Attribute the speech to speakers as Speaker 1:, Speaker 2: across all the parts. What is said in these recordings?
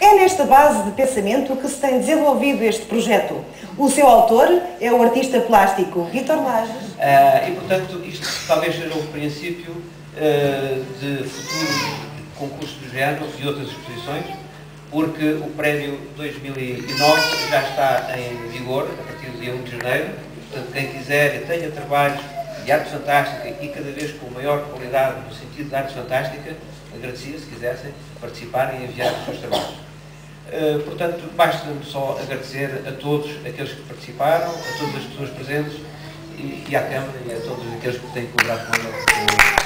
Speaker 1: É nesta base de pensamento que se tem desenvolvido este projeto. O seu autor é o artista plástico Vitor Lages.
Speaker 2: Uh, e, portanto, isto talvez seja o princípio uh, de futuros concursos do género e outras exposições, porque o prédio 2009 já está em vigor, a partir do dia 1 de janeiro. Portanto, quem quiser e tenha trabalhos de arte fantástica e cada vez com maior qualidade no sentido de arte fantástica, agradecia se quisessem participar e enviar os seus trabalhos. Uh, portanto, basta-me só agradecer a todos aqueles que participaram, a todas as pessoas presentes e, e à Câmara e a todos aqueles que têm colaborado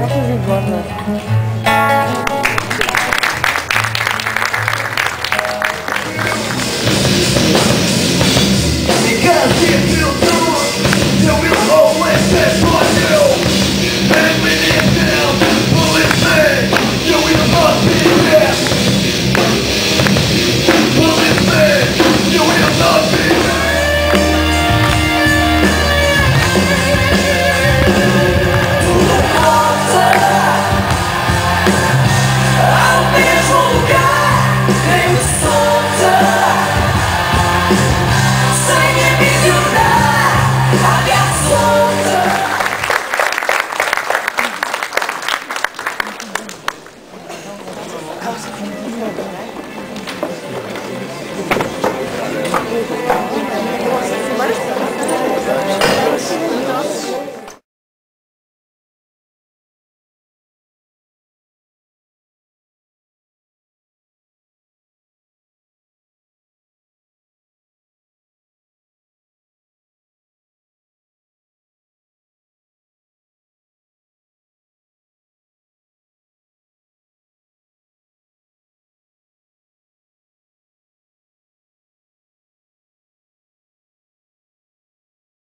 Speaker 2: Как
Speaker 3: уже горно. 顔してくれるんだ。